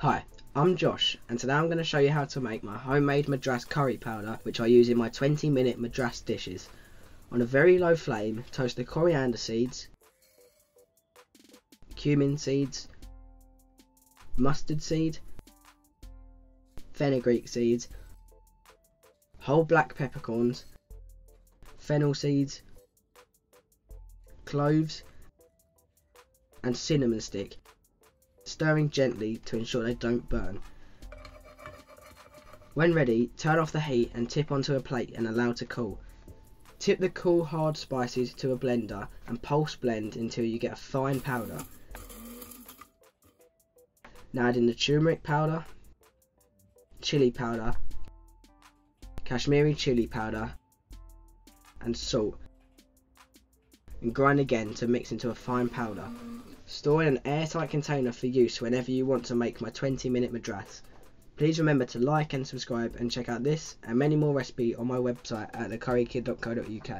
Hi, I'm Josh and today I'm going to show you how to make my homemade madras curry powder which I use in my 20 minute madras dishes. On a very low flame, toast the coriander seeds, cumin seeds, mustard seed, fenugreek seeds, whole black peppercorns, fennel seeds, cloves and cinnamon stick stirring gently to ensure they don't burn. When ready, turn off the heat and tip onto a plate and allow to cool. Tip the cool hard spices to a blender and pulse blend until you get a fine powder. Now add in the turmeric powder, chili powder, Kashmiri chili powder and salt and grind again to mix into a fine powder. Store in an airtight container for use whenever you want to make my 20 minute madras. Please remember to like and subscribe and check out this and many more recipes on my website at thecurrykid.co.uk.